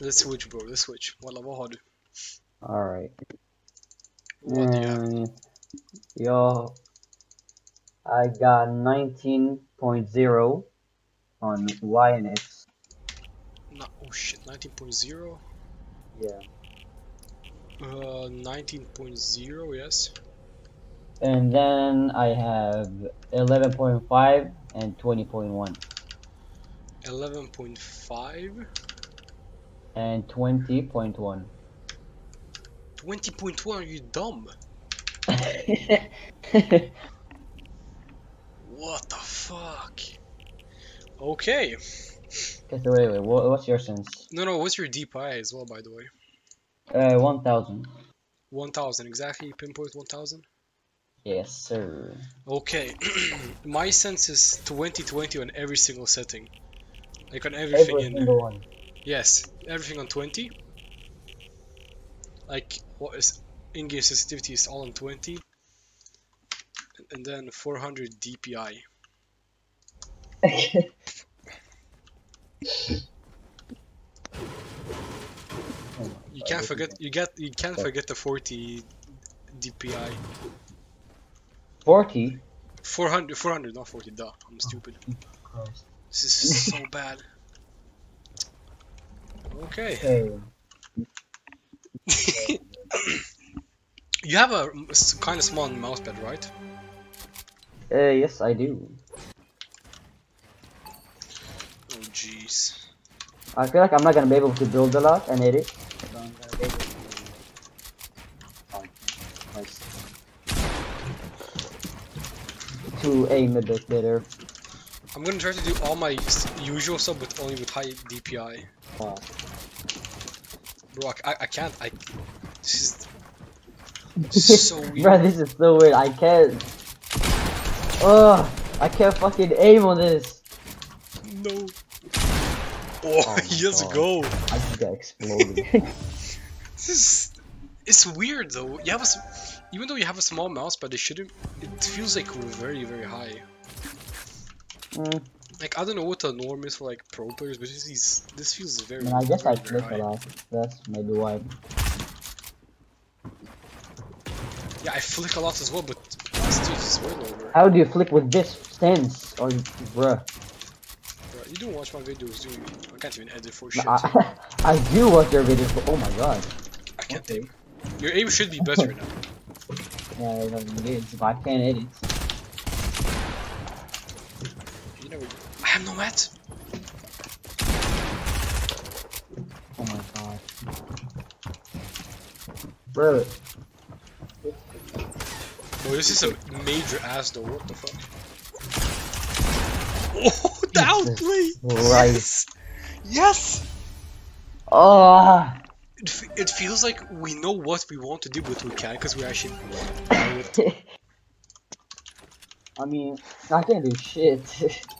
Let's switch, bro. Let's switch. Walla vad har du? Alright. What do you have? Mm, yo, I got 19.0 on Y and X. No, oh shit, 19.0? Yeah. Uh, 19.0, yes. And then I have 11.5 and 20.1 11.5? And 20.1. 20.1, are you dumb? What the fuck? Okay. Okay, wait, wait, what, what's your sense? No, no, what's your DPI as well, by the way? Uh, 1000. 1000, exactly, pinpoint 1000? Yes, sir. Okay, my sense is 2020 on every single setting. Like on everything Every in single one. Yes, everything on 20. Like what is in-game sensitivity is all on 20. And then 400 DPI. Oh my You can't forget you get you can't forget the 40 DPI. 40? 400 400 not 40 duh. I'm stupid. Oh, Christ. This is so bad. Okay. Okay. you have a kind of small mouse mousepad, right? Uh, yes, I do. Oh jeez. I feel like I'm not gonna be able to build a lot and edit. So I'm gonna be able to... Oh, nice. To aim a bit better. I'm gonna try to do all my usual stuff, but only with high DPI. Uh, Bro, I, I, I can't. I. This is. This is so weird. Bro, this is so weird. I can't. Oh, I can't fucking aim on this. No. Oh, my let's God. go. I just got exploded. This is. It's weird though. You have a. s- Even though you have a small mouse, but it shouldn't. It feels like we're very, very high. mm, Like I don't know what the norm is for like pro players, but this is this feels I, very. mean, I guess I very, very flick a lot. That's maybe why. Yeah, I flick a lot as well, but this dude is way lower. How do you flick with this stance? Or, bruh. Bro, you don't watch my videos, do you? I can't even edit for shit. I, I do watch your videos, but oh my god. I can't aim. Your aim should be better now. Yeah, I know it is, but I can't edit. You know, I have no mat. Oh my god. Bro, Oh, this is a major ass though. What the fuck? Oh, the outplay! Right. Yes! Yes! oh, It, f- it feels like we know what we want to do, but we can't because we actually. I mean, I can't do shit.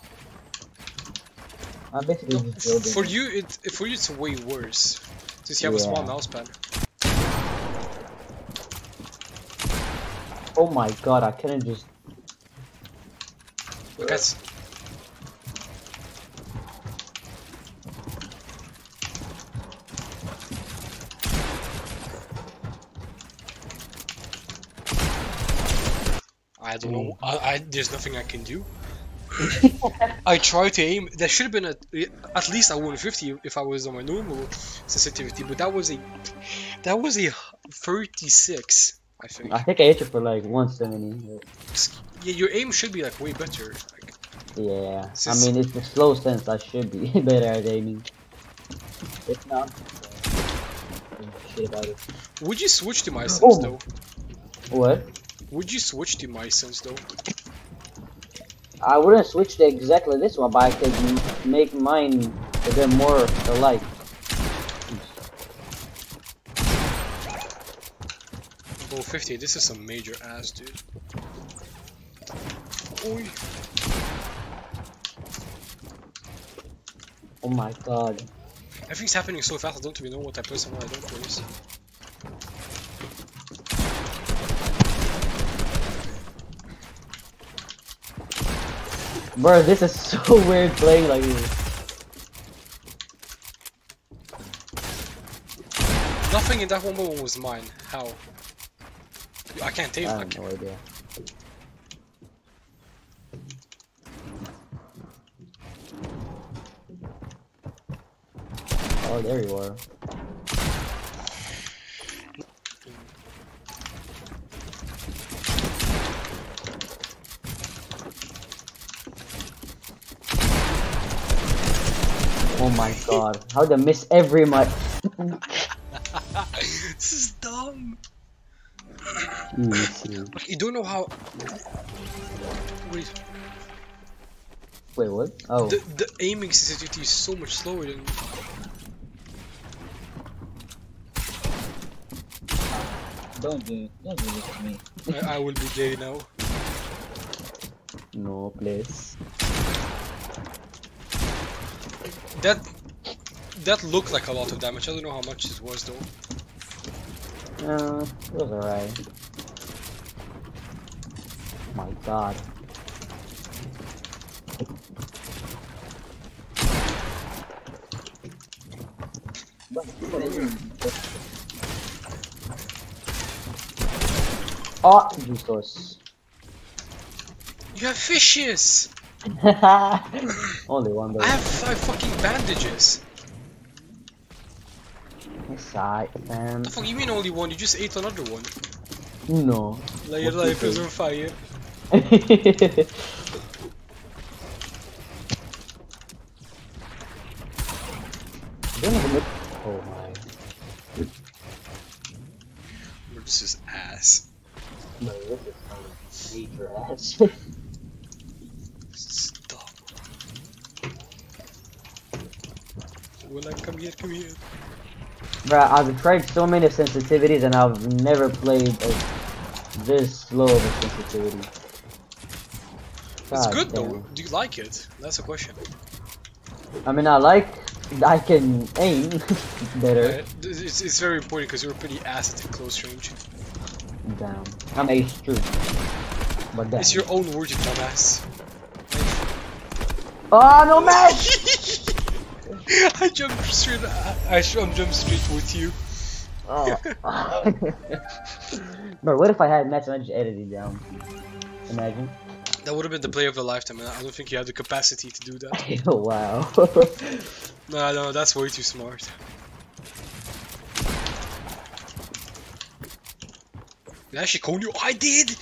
I'm basically just building. For you, it for you it's way worse since you have a small Yeah. mouse pad. Oh my god, I couldn't just. Look at. I don't know. Hmm. I, I there's nothing I can do. I try to aim. There should have been at at least a 150 if I was on my normal sensitivity, but that was a that was a 36. I think. I think I hit it for like 170. Yeah, your aim should be like way better. Like, Yeah, I mean, it's the slow sense. I should be better at aiming. If not, uh, shit about it. would you switch to my sense Oh. though? What? Would you switch to my sense though? I wouldn't switch to exactly this one, but I could m- make mine a bit more alike. Go 50. This is some major ass, dude. Oi. Oh my god. Everything's happening so fast. I don't even know what I place and what I don't place. Bro, this is so weird playing like this. Nothing in that one moment was mine. How? I can't I aim. I have no idea. Oh, there you are. Oh my god, how did I miss every my this is dumb. Like, you don't know how. Wait, Wait, what? Oh, the, the aiming sensitivity is so much slower than. Don't do it. don't do this to me. I, I will be gay now. no place. That that looked like a lot of damage. I don't know how much it was though. Uh, it was alright. My god. Oh, Jesus. You have fishes. Only one I have five fucking bandages. Side, man. The fuck you mean only one? You just ate another one. No. Like your life is on fire. Don't even look- Oh my. This is ass. No, this is kind of major ass. This is dumb. Well, like, come here, come here. Bruh, I've tried so many sensitivities and I've never played a, this low of a sensitivity. It's God good though. Do you like it? That's a question. I mean, I like, I can aim better. It's, it's very important because you're pretty ass at close range. Damn. I'm ace true. But damn. It's your own word, you dumbass. Oh, no match! I jumped straight. I, I jumped jumped straight with you. Oh. Bro, what if I had match and I just edited it down? Imagine. That would have been the play of a lifetime, and I don't think you have the capacity to do that. oh, wow. No, no, that's way too smart. Did I actually cone you? I did!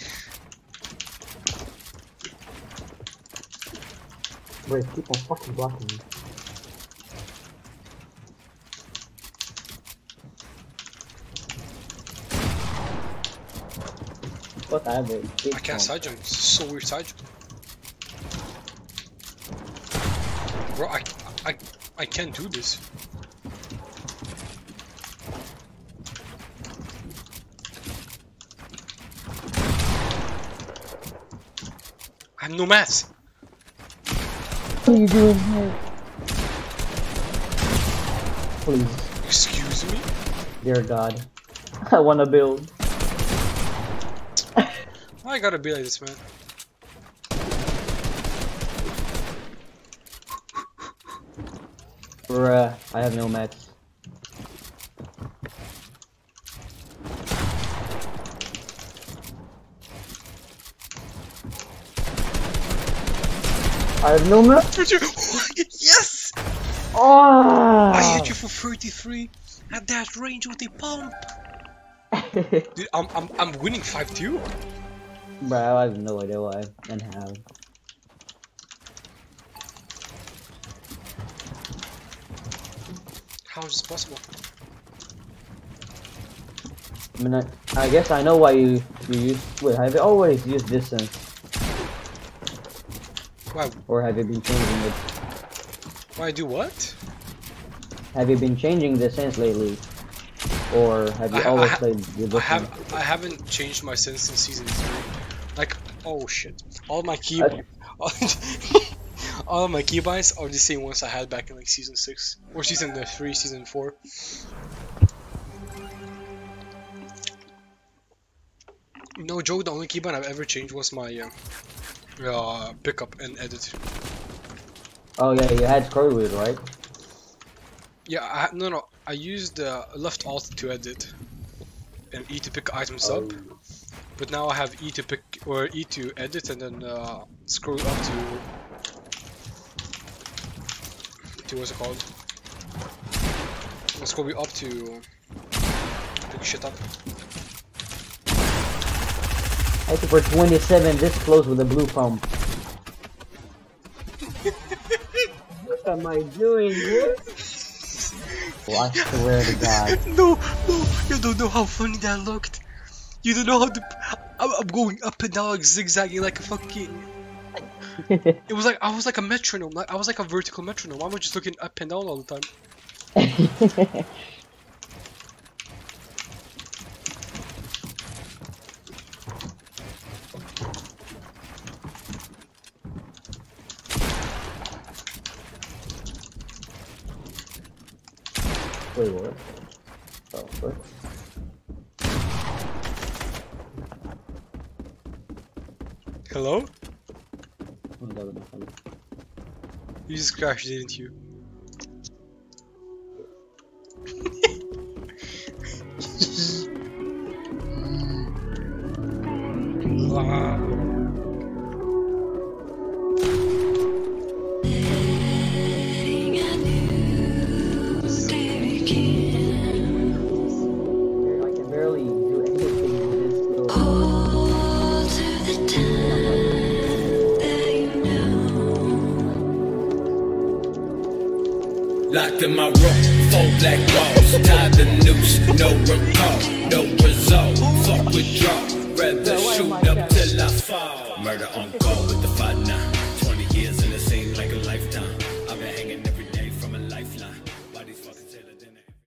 Wait, keep on fucking blocking me. What I have a I can't side jump. It's so weird side jump. Bro, I, I, I can't do this. I have no mats. What are you doing here? Please, Excuse me? dear God. I wanna build. I gotta be like this, man? Bruh, I have no meds. I have no meds. yes! Oh! I hit you for 33 at that range with a pump. Dude, I'm, I'm, I'm winning 5-2. Bro, I have no idea why and how. How is this possible? I mean, I, I guess I know why you you use. Wait, have you always used distance? Why? Or have you been changing it? Why do what? Have you been changing the sense lately? Or have you I, always I, played with this I, have, I haven't changed my sense since season 3 oh shit, all my key all my keybinds are the same ones I had back in like season six or season three, season four. No joke, the only keybind I've ever changed was my uh, uh, pickup and edit. Oh yeah, you had Scarlet, right? Yeah, I, no, no. I used uh, left alt to edit, and E to pick items Oh. up. But now I have E to pick or E to edit, and then uh, scroll up to to what's it called? And scroll me up to pick shit up. I think we're 27 this close with a blue pump. what am I doing, bro? Oh, I swear to God. No, no, you don't know how funny that looked. You don't know how to. I'm, I'm going up and down, zigzagging like a fucking. It was like I was like a metronome. Like I was like a vertical metronome. I was just looking up and down all the time. Wait, what? Oh, what? Hello? Oh, that would be. You just crashed, didn't you? Locked in my room, four black walls, tied the noose, no recall, no result. Fuck withdraw, rather shoot up till I fall. Murder on call